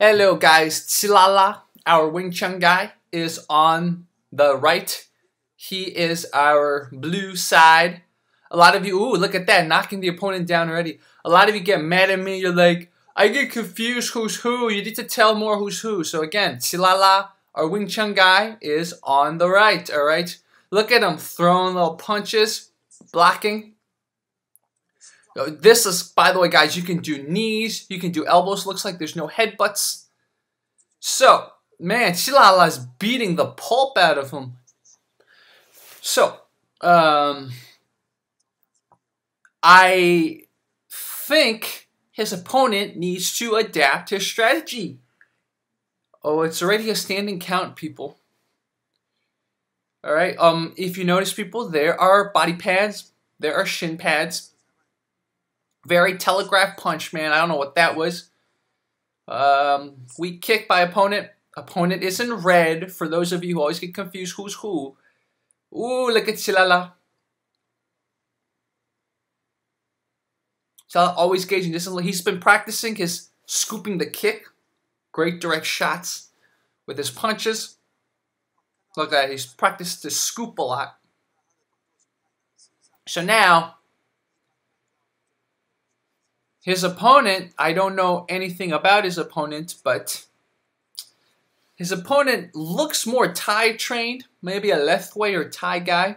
Hello guys, Qilala, our Wing Chun guy, is on the right. He is our blue side. A lot of you, ooh, look at that, knocking the opponent down already. A lot of you get mad at me. You're like, I get confused who's who. You need to tell more who's who. So again, Qilala, our Wing Chun guy, is on the right, all right? Look at him throwing little punches, blocking. This is, by the way, guys, you can do knees, you can do elbows. Looks like there's no headbutts. So, man, Qilala's beating the pulp out of him. So, um, I think his opponent needs to adapt his strategy. Oh, it's already a standing count, people. All right. Um, if you notice, people, there are body pads. There are shin pads. Very telegraph punch, man. I don't know what that was. Um, weak kick by opponent. Opponent is in red. For those of you who always get confused, who's who? Ooh, look at Qilala. Qilala always gauging this. He's been practicing his scooping the kick. Great direct shots with his punches. Look at that. He's practiced to scoop a lot. So now, his opponent, I don't know anything about his opponent, but his opponent looks more Thai trained, maybe a Lethwei or Thai guy.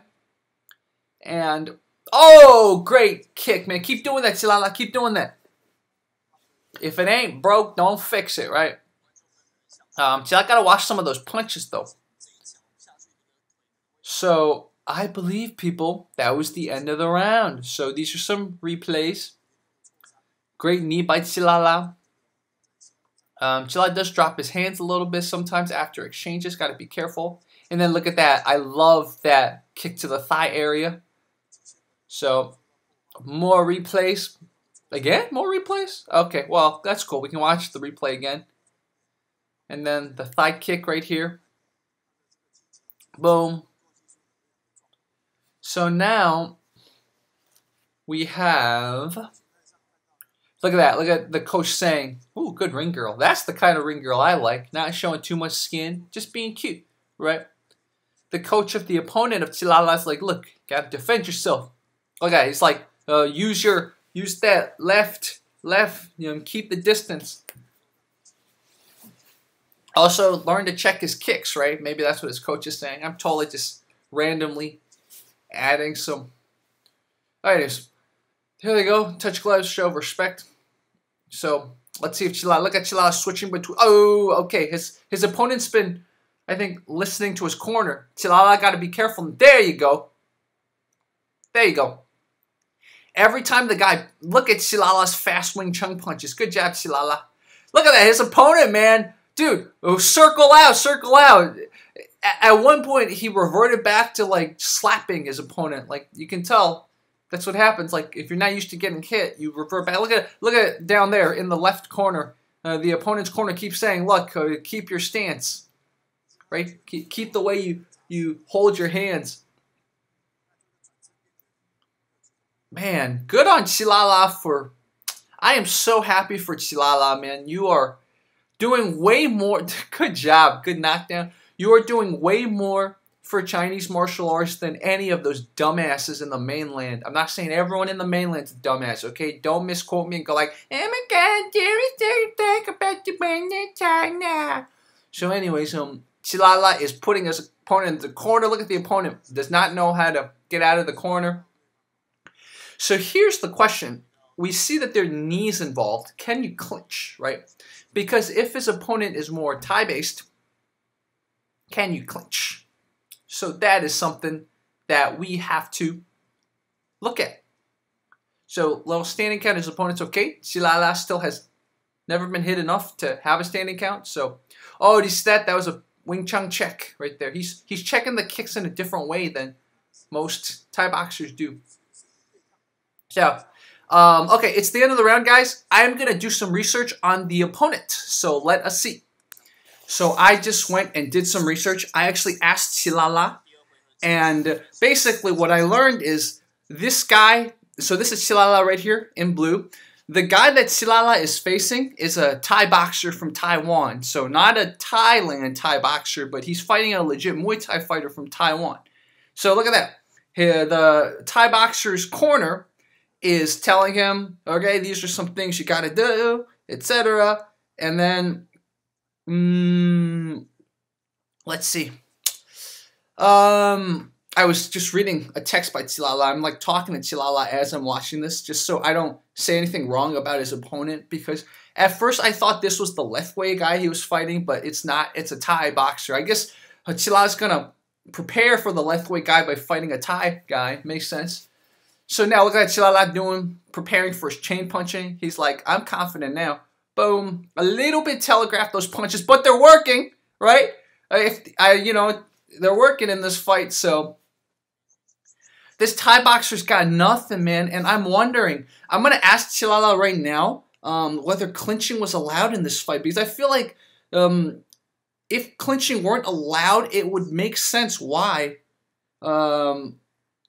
And, oh, great kick, man. Keep doing that, Qilala. Keep doing that. If it ain't broke, don't fix it, right? Um, see, I gotta watch some of those punches, though. So, I believe, people, that was the end of the round. So, these are some replays. Great knee by Qilala. Um, Qilala does drop his hands a little bit sometimes after exchanges. Got to be careful. And then look at that. I love that kick to the thigh area. So more replays. Again? More replays? Okay, well, that's cool. We can watch the replay again. And then the thigh kick right here. Boom. So now we have Look at that. Look at the coach saying, Ooh, good ring girl. That's the kind of ring girl I like. Not showing too much skin, just being cute, right? The coach of the opponent of Qilala's like, look, gotta defend yourself. Look at it. He's like, uh, use your, use that left, left, you know, keep the distance. Also, learn to check his kicks, right? Maybe that's what his coach is saying. I'm totally just randomly adding some. Anyways, here they go. Touch gloves, show respect. So let's see if Qilala. Look at Qilala switching between. Oh, okay. His his opponent's been, I think, listening to his corner. Qilala got to be careful. There you go. There you go. Every time the guy look at Qilala's fast Wing Chun punches. Good job, Qilala. Look at that. His opponent, man, dude, oh, circle out, circle out. At one point, he reverted back to like slapping his opponent. Like you can tell that's what happens. Like if you're not used to getting hit, you revert back. Look at look at down there in the left corner. Uh, the opponent's corner keeps saying, "Look, uh, keep your stance, right? Keep, keep the way you you hold your hands." Man, good on Qilala for. I am so happy for Qilala, man. You are doing way more. Good job. Good knockdown. You are doing way more for Chinese martial arts than any of those dumbasses in the mainland. I'm not saying everyone in the mainland's dumbass, okay? Don't misquote me and go like, oh my god, Jerry's back about to bring China. So anyways, um, Qilala is putting his opponent in the corner. Look at the opponent. Does not know how to get out of the corner. So here's the question. We see that there are knees involved. Can you clinch, right? Because if his opponent is more Thai-based, can you clinch? So that is something that we have to look at. So little standing count, his opponent's okay. Qilala still has never been hit enough to have a standing count. So, oh, see that? That was a Wing Chun check right there. He's he's checking the kicks in a different way than most Thai boxers do. So, um, okay, it's the end of the round, guys. I'm going to do some research on the opponent. So let us see. So I just went and did some research. I actually asked Qilala, and basically what I learned is this guy, so this is Qilala right here in blue. the guy that Qilala is facing is a Thai boxer from Taiwan. So not a Thailand Thai boxer, but he's fighting a legit Muay Thai fighter from Taiwan. So look at that. Here, the Thai boxer's corner is telling him, okay, these are some things you got to do, etc. And then, mm, let's see. Um, I was just reading a text by Qilala. I'm like talking to Qilala as I'm watching this, just so I don't say anything wrong about his opponent. Because at first I thought this was the Lethwei guy he was fighting, but it's not. It's a Thai boxer. I guess Qilala's gonna prepare for the Lethwei guy by fighting a Thai guy. Makes sense. So now look at Qilala doing, preparing for his chain punching. He's like, I'm confident now. Boom. A little bit telegraphed those punches, but they're working, right? If I, you know, they're working in this fight, so this Thai boxer's got nothing, man. And I'm wondering, I'm going to ask Qilala right now um, whether clinching was allowed in this fight because I feel like um, if clinching weren't allowed, it would make sense why um,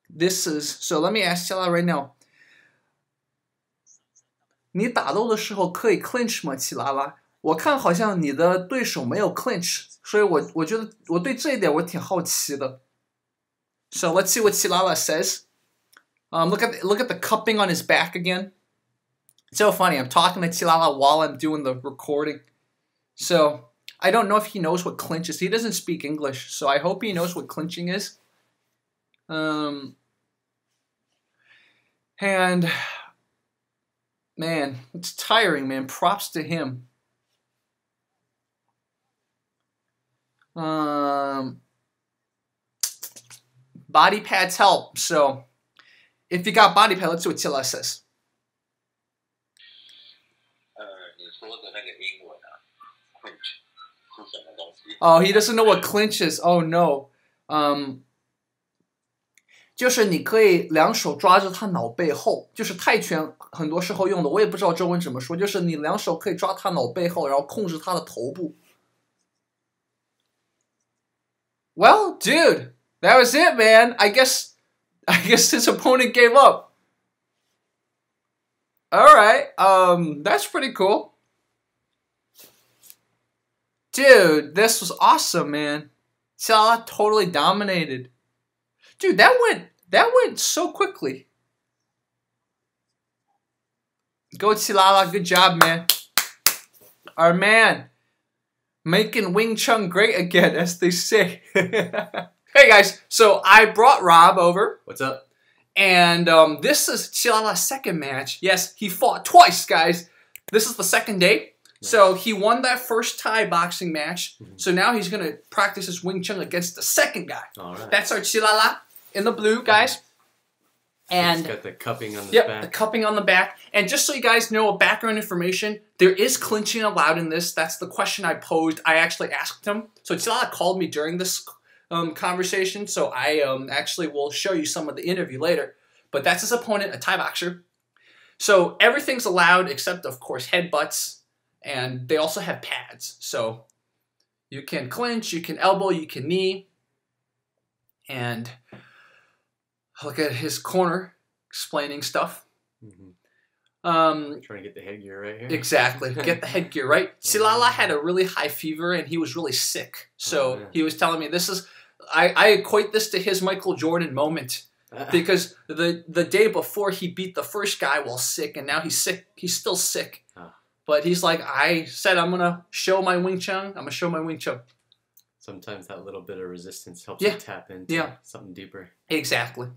this is. So let me ask Qilala right now. 你打斗的时候可以 clinch 吗，齐拉拉？我看好像你的对手没有 clinch，所以我我觉得我对这一点我挺好奇的。so let's see what Qilala says. Um, look at the, look at the cupping on his back again. It's so funny. I'm talking to Qilala while I'm doing the recording. So I don't know if he knows what clinch is. He doesn't speak English, so I hope he knows what clinching is. Um, and man, it's tiring, man. Props to him. Um, Body pads help. So if you got body pad, let's see what Tila says. Oh, he doesn't know what clinch is. Oh no. Um, 就是你可以两手抓着他脑背后，就是泰拳很多时候用的，我也不知道中文怎么说，就是你两手可以抓他脑背后，然后控制他的头部。Well, dude, that was it, man. I guess I guess his opponent gave up. All right. Um that's pretty cool. Dude, this was awesome, man. Salah totally dominated. Dude, that went that went so quickly. Go Silala, good job, man. Our man. Making Wing Chun great again, as they say. Hey guys, so I brought Rob over. What's up? And um, this is Qilala's second match. Yes, he fought twice, guys. This is the second day. Nice. So he won that first Thai boxing match. Mm -hmm. So now he's going to practice his Wing Chun against the second guy. All right. That's our Qilala in the blue, guys. And he's got the cupping on the yep, back. the cupping on the back. And just so you guys know a background information, there is clinching allowed in this. That's the question I posed. I actually asked him. So Qilala called me during this um, conversation. So I um, actually will show you some of the interview later. But that's his opponent, a Thai boxer. So everything's allowed except, of course, headbutts. And they also have pads. So you can clinch, you can elbow, you can knee. And look at his corner explaining stuff. Mm-hmm. Um, Trying to get the headgear right here. Exactly. Get the headgear right. Qilala had a really high fever and he was really sick. So oh, yeah. he was telling me this is I, I equate this to his Michael Jordan moment because the the day before he beat the first guy while sick, and now he's sick. He's still sick, oh. but he's like, I said I'm gonna show my Wing Chun. I'm gonna show my Wing Chun. Sometimes that little bit of resistance helps yeah. you tap into yeah. something deeper. Exactly.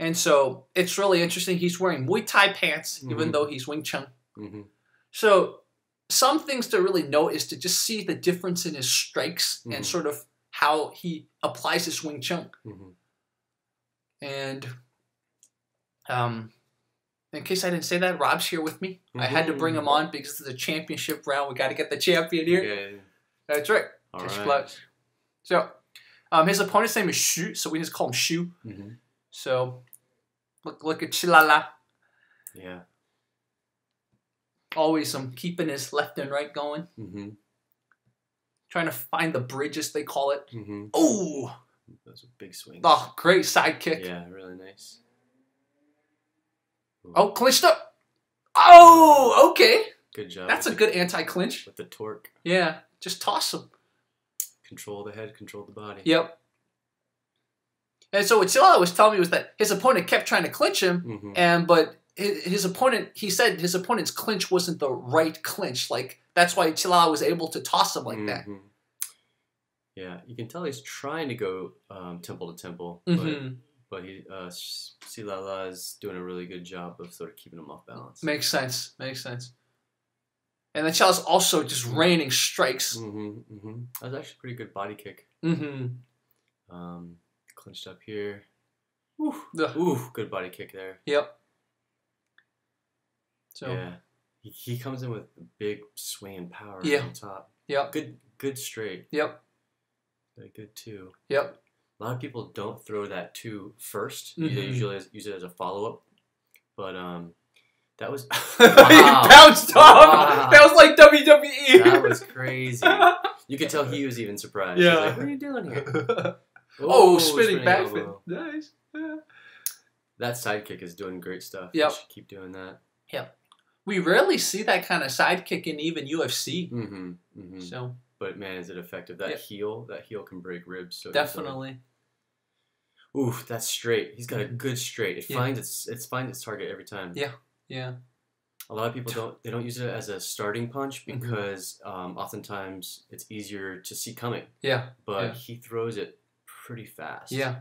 And so it's really interesting. He's wearing Muay Thai pants, mm-hmm. even though he's Wing Chun. Mm-hmm. So some things to really note is to just see the difference in his strikes mm-hmm. and sort of how he applies his Wing Chun. Mm-hmm. And um, in case I didn't say that, Rob's here with me. I had to bring him mm-hmm. on because it's a championship round. We got to get the champion here. Yeah. That's right. All right. So um, his opponent's name is Shu, so we just call him Shu. Mm-hmm. So look, look at Qilala. Yeah. Always um, keeping his left and right going. Mm-hmm trying to find the bridges they call it. Mm-hmm. Oh, those are big swings. Oh, great side kick. Yeah, really nice. Ooh. Oh, clinched up. Oh, okay. Good job. That's a with good anti-clinch. with the torque. Yeah, just toss him. Control the head, control the body. Yep. And so what Qilala was telling me was that his opponent kept trying to clinch him, hmm and but his, his opponent, he said his opponent's clinch wasn't the right clinch. Like that's why Qilala was able to toss him like that. Mhm. Yeah, you can tell he's trying to go um, temple to temple, hmm but but he uh, Silala is doing a really good job of sort of keeping him off balance. Makes sense. Makes sense. And then Qilala's also just raining strikes. hmm hmm That was actually a pretty good body kick. Mm-hmm. Um, clinched up here. Ooh, The- ooh, good body kick there. Yep. So Yeah, he, he comes in with big swing and power Yeah. on top. yep, Good, good straight. yep, Very good too. yep. A lot of people don't throw that two first. Mhm. They usually use- it as a follow up. But um, that was he bounced off. Wow. That was like WWE. that was crazy. You could tell he was even surprised. Yeah. like, what are you doing here? Oh, spinning, back flip. Nice. Yeah. That sidekick is doing great stuff. Yep. You should keep doing that. Yeah. We rarely see that kind of sidekick in even UFC. Mm-hmm. mm-hmm. So But man, is it effective? That Yeah. heel, that heel can break ribs. So easily. definitely. Oof, that's straight. He's got a Mhm. good straight. It Yeah. finds its it finds its target every time. Yeah. Yeah. A lot of people don't they don't use it as a starting punch Mhm. because um, oftentimes it's easier to see coming. Yeah. But Yeah. he throws it pretty fast. Yeah.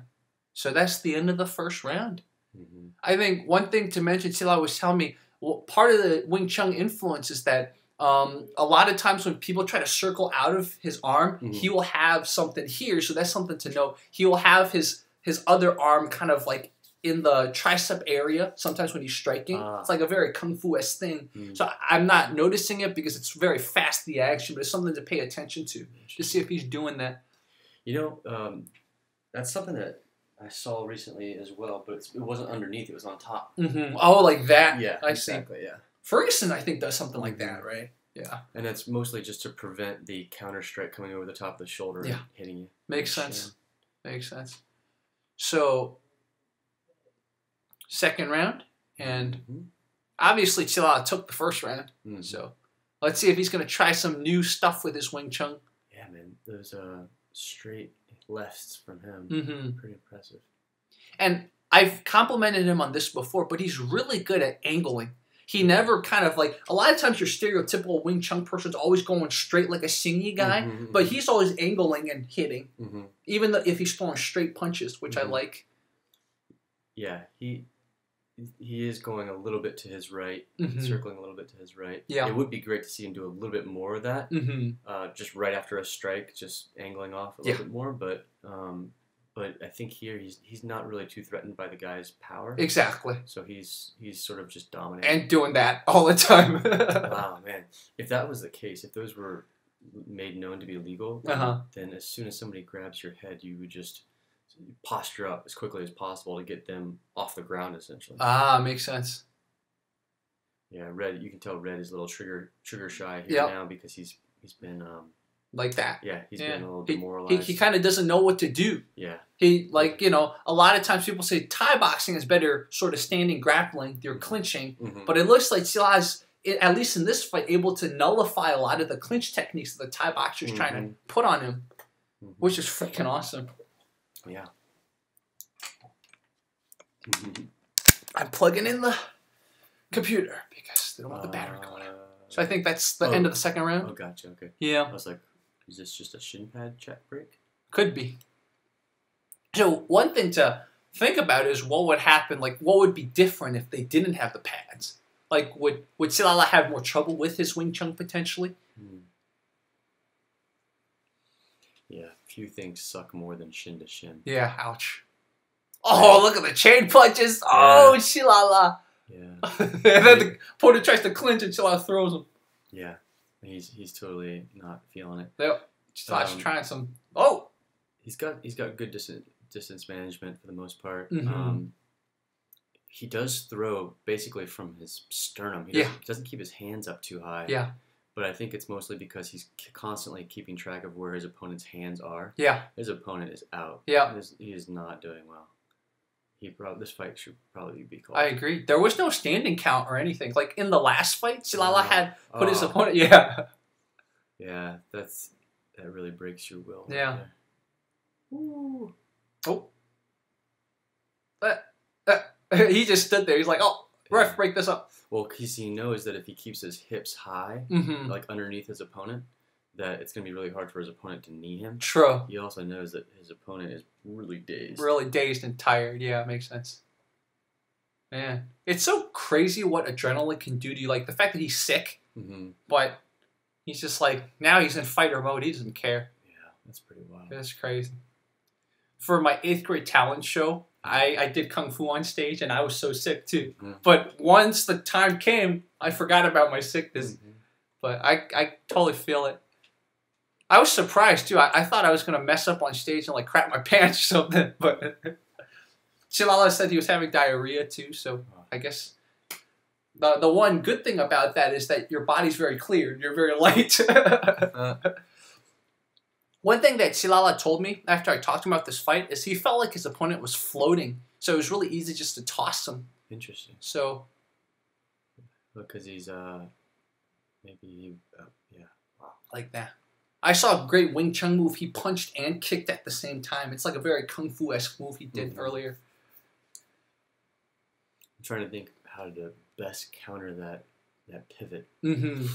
So that's the end of the first round. hmm I think one thing to mention, Sila was telling me, well, part of the Wing Chun influence is that um, a lot of times when people try to circle out of his arm, Mhm. he will have something here. So that's something to know. He will have his his other arm kind of like in the tricep area. Sometimes when he's striking, Ah. it's like a very kung fu esque thing. Mhm. So I- I'm not noticing it because it's very fast the action, but it's something to pay attention to to see if he's doing that. You know, um, that's something that I saw recently as well, but it's, it wasn't underneath; it was on top. hmm Oh, like that. Yeah, I see. exactly. Yeah, Ferguson, I think, does something like that, right? Yeah. and that's mostly just to prevent the counter strike coming over the top of the shoulder Yeah. and hitting you. Makes in the sense. Makes sense. So, second round, and shin. Mhm. obviously Qilala took the first round. Mhm. So, let's see if he's going to try some new stuff with his Wing Chun. Yeah, man, those uh, straight lefts from him, hmm pretty impressive. And I've complimented him on this before, but he's really good at angling. He never kind of like a lot of times your stereotypical Wing Chun person's always going straight like a Xingyi guy, Mhm, but mhm, he's always angling and hitting, mhm. even if he's throwing straight punches, which I like. yeah, he he is going a little bit to his right, Mhm. circling a little bit to his right. Yeah. it would be great to see him do a little bit more of that. hmm uh, just right after a strike, just angling off a Yeah. little bit more. But um, but I think here he's he's not really too threatened by the guy's power. Exactly. So he's he's sort of just dominating. and doing that all the time. wow, man, if that was the case, if those were made known to be legal, Uh-huh. then as soon as somebody grabs your head, you would just posture up as quickly as possible to get them off the ground, essentially. ah, makes sense. yeah, Red, you can tell Red is a little trigger trigger shy here Yep. now because he's he's been um Like that. yeah he's Yeah. been a little He, demoralized. he kind of doesn't know what to do. yeah. He like you know a lot of times people say Thai boxing is better sort of standing grappling, you're clinching, mhm. but it looks like Sila's at least in this fight able to nullify a lot of the clinch techniques that the Thai boxer's trying to put on him, Mhm. which is freaking awesome. Yeah. I'm plugging in the computer because they don't want the battery going out. So I think that's the oh. end of the second round. Oh, gotcha. Okay. Yeah. I was like, is this just a shin pad check break? could be. So one thing to think about is what would happen. Like, what would be different if they didn't have the pads? Like, would would Silala have more trouble with his Wing Chun potentially? Hmm. Yeah, few things suck more than shin to shin. Yeah. Ouch. Oh, look at the chain punches. Oh, Shilala. Yeah, and then the opponent tries to clinch and Shilala throws him. yeah. He's he's totally not feeling it. Yep. Shilala's Um, trying some. Oh. He's got he's got good distance distance management for the most part. Mhm. Um, he does throw basically from his sternum. He Yeah. doesn't, he doesn't keep his hands up too high. Yeah. But I think it's mostly because he's constantly keeping track of where his opponent's hands are. Yeah. His opponent is out. Yeah. He is, he is not doing well. he probably this fight should probably be called. I agree. There was no standing count or anything. Like in the last fight, Silala Oh. had put his Oh, opponent. Yeah. Yeah, that's that really breaks your will. Yeah. there. Ooh. Oh. Uh, uh, he just stood there. He's like, "Oh, ref, break this up." Well, because he knows that if he keeps his hips high, Mm-hmm. like underneath his opponent, that it's gonna be really hard for his opponent to knee him. True. He also knows that his opponent is really dazed. Really dazed and tired. Yeah, makes sense. Man, it's so crazy what adrenaline can do to you. Like the fact that he's sick, hmm but he's just like now he's in fighter mode. He doesn't care. Yeah, that's pretty wild. That's crazy. For my eighth grade talent show, I, I did kung fu on stage, and I was so sick too. Mhm. But once the time came, I forgot about my sickness. Mhm. But I, I totally feel it. I was surprised too. I, I thought I was gonna mess up on stage and like crap my pants or something. But Qilala said he was having diarrhea too, so I guess the the one good thing about that is that your body's very clear. You're very light. one thing that Qilala told me after I talked about this fight is he felt like his opponent was floating, so it was really easy just to toss him. Interesting. So Because he's uh, maybe he, uh, yeah. like that. I saw a great Wing Chun move. He punched and kicked at the same time. It's like a very kung fu esque move he did Mhm. earlier. I'm trying to think how to best counter that that pivot. Mm-hmm.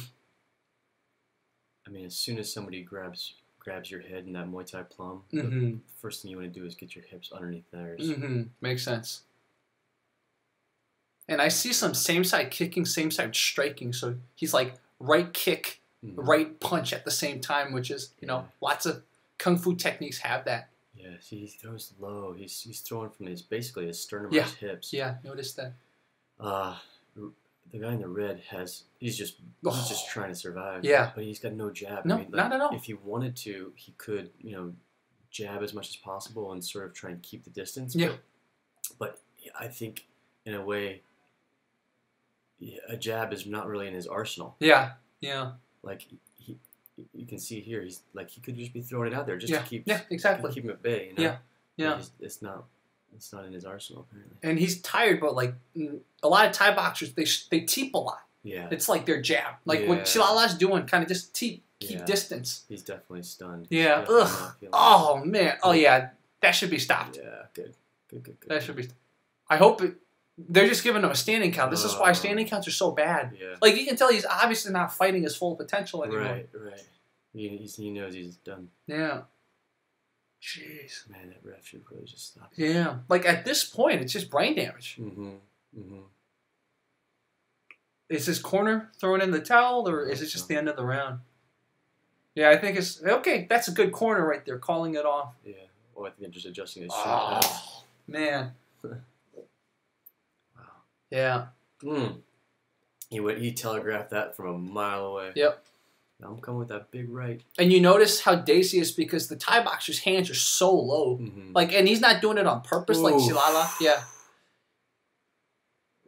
I mean, as soon as somebody grabs grabs your head in that Muay Thai plum, Mm-hmm. first thing you want to do is get your hips underneath theirs. Mm-hmm. Makes sense. And I see some same side kicking, same side striking. So he's like right kick, Mhm. right punch at the same time, which is you know Yeah. lots of kung fu techniques have that. Yeah, see, he throws low. He's he's throwing from his basically his sternum Yeah. his hips. Yeah, notice that. Uh the guy in the red has he's just he's just trying to survive. Yeah. But he's got no jab. No, I mean, like, not at all. If he wanted to, he could, you know, jab as much as possible and sort of try and keep the distance. Yeah. But, but I think in a way a jab is not really in his arsenal. Yeah, yeah, Like he you can see here he's like he could just be throwing it out there just yeah, to keep yeah, exactly. keep him at bay, you know? Yeah, yeah. It's not it's not in his arsenal apparently. And he's tired, but like a lot of Thai boxers, they they teep a lot. Yeah. It's like their jab, like what Yeah. Qilala's doing, kind of just teep, keep Yeah. distance. He's definitely stunned. Yeah. definitely Ugh. Oh man. Oh yeah. That should be stopped. Yeah, good. Good, good, good. That should be. I hope it. They're just giving him a standing count. This is why Uh. standing counts are so bad. Yeah. Like you can tell, he's obviously not fighting his full potential anymore. Right, right. He, he's, he knows he's done. Yeah. Jeez. Man, that ref should really just stop. Yeah. Like at this point, it's just brain damage. Mm-hmm. Mm-hmm. Is his corner throwing in the towel, or is it just the end of the round? Yeah, I think it's okay. That's a good corner right there, calling it off. Yeah. Well, I think they're just adjusting his pads. Oh man. Wow. Yeah. Mm. He went. He telegraphed that from a mile away. Yep. Now I'm coming with that big right. And you notice how Daisy is because the Thai boxer's hands are so low. Mm-hmm. Like, and he's not doing it on purpose, like Oof. Shilala. Yeah.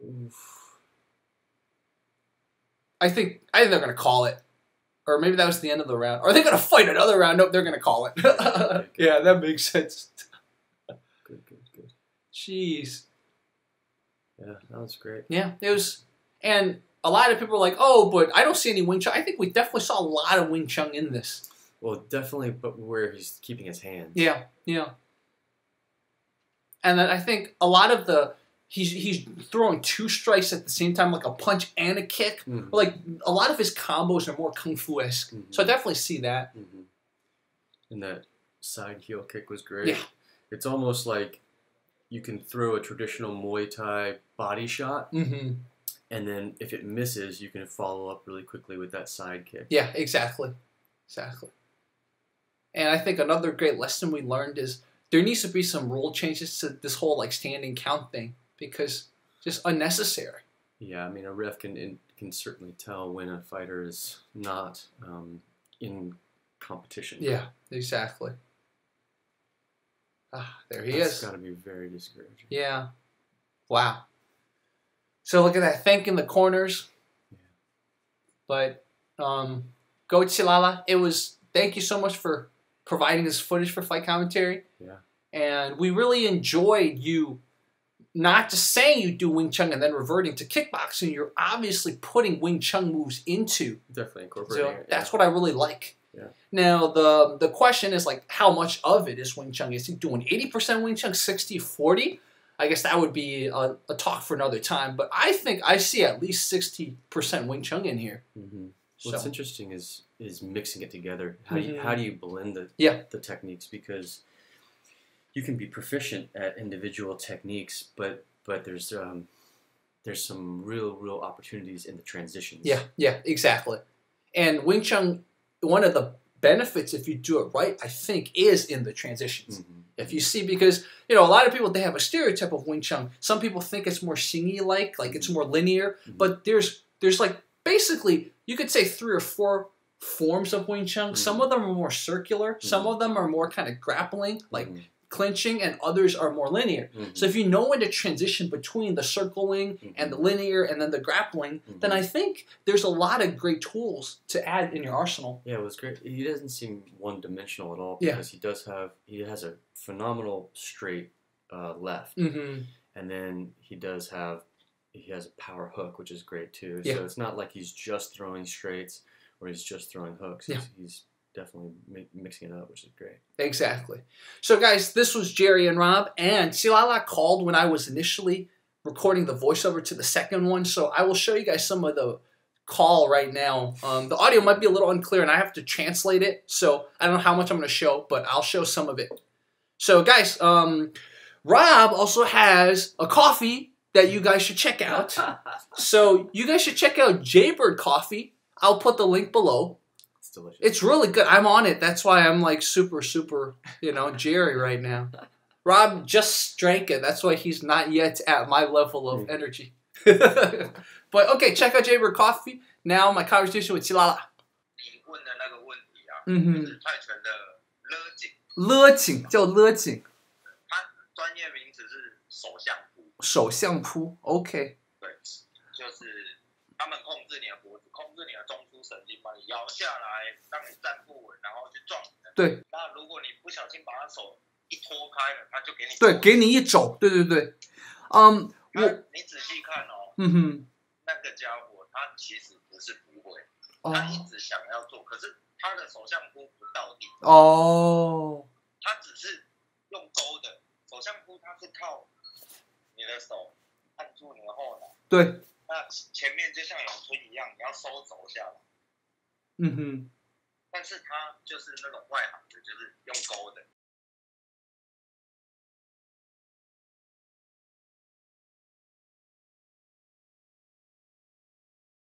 Oof. I think I think they're gonna call it, or maybe that was the end of the round. Or are they gonna fight another round? Nope, they're gonna call it. yeah, that makes sense. Good, good, good. Jeez. Yeah, that was great. Yeah, it was, and a lot of people are like, "Oh, but I don't see any Wing Chun." I think we definitely saw a lot of Wing Chun in this. Well, definitely, but where he's keeping his hands. Yeah, yeah. And then I think a lot of the he's he's throwing two strikes at the same time, like a punch and a kick. Mhm. Like a lot of his combos are more kung fu esque. So I definitely see that. Mhm. And that side heel kick was great. Yeah. It's almost like you can throw a traditional Muay Thai body shot, Mm-hmm. And then if it misses, you can follow up really quickly with that side kick. Yeah, exactly. Exactly. And I think another great lesson we learned is there needs to be some rule changes to this whole like standing count thing because just unnecessary. Yeah, I mean, a ref can can certainly tell when a fighter is not um, in competition. Yeah, exactly. Ah, there he That's is. got to be very discouraging. Yeah. Wow. So look at that. Thanking the corners. But um go Qilala. It was thank you so much for providing this footage for fight commentary. Yeah. And we really enjoyed you not just saying you do Wing Chun and then reverting to kickboxing. You're obviously putting Wing Chun moves into. Definitely incorporating So it. that's what I really like. Yeah. Now the the question is like how much of it is Wing Chun? Is he doing 80% Wing Chun, 60 40? I guess that would be a, a talk for another time. But I think I see at least 60% Wing Chun in here. hmm So What's interesting is is mixing it together. How do you, how Mhm. do you blend the Yeah. the techniques because you can be proficient at individual techniques, but but there's um, there's some real real opportunities in the transitions. yeah, yeah, exactly. And Wing Chun, one of the benefits if you do it right, I think, is in the transitions. Mhm. If you see, because you know, a lot of people they have a stereotype of Wing Chun. Some people think it's more Xingyi like, like it's more linear. Mhm. But there's there's like basically you could say three or four forms of Wing Chun. Some Mhm. of them are more circular. Some Mhm. of them are more kind of grappling, like Mhm. Clinching, and others are more linear. Mhm. So if you know when to transition between the circling Mhm. and the linear and then the grappling, then Mhm. I think there's a lot of great tools to add in your arsenal. Yeah, it was great. He doesn't seem one dimensional at all Yeah. because he does have he has a phenomenal straight uh, left, Mm-hmm. and then he does have he has a power hook, which is great too. Yeah. So it's not like he's just throwing straights or he's just throwing hooks. Yeah. He's, he's definitely mi- mixing it up, which is great. Exactly. So, guys, this was Jerry and Rob, and Silala called when I was initially recording the voiceover to the second one. So, I will show you guys some of the call right now. Um, the audio might be a little unclear, and I have to translate it. So, I don't know how much I'm going to show, but I'll show some of it. So, guys, um, Rob also has a coffee that you guys should check out. So, you guys should check out Jaybird Coffee. I'll put the link below delicious. It's really good. I'm on it. That's why I'm like super, super, you know, Jerry right now. Rob just drank it. That's why he's not yet at my level of mm. energy. but okay, check out Jaber Coffee. Now my conversation with Qilala. 嗯哼，泰拳的勒颈，勒颈叫勒颈，它专业名词是手相扑。手相扑，OK。对，就是他们控制你的脖子，控制你的中 mm-hmm. 把你摇下来，让你站不稳，然后去撞你的。对那如果你不小心把他手一拖开了，他就给你对，给你一肘。对对对，嗯，他我你仔细看哦，嗯哼，那个家伙他其实不是不会，哦他一直想要做，可是他的手相扑不到地，哦，他只是用勾的手相扑，他是靠你的手按住你的后脑，对，那前面就像咏春一样，你要收肘下来。嗯哼，但是他就是那种外行的，就是用勾的，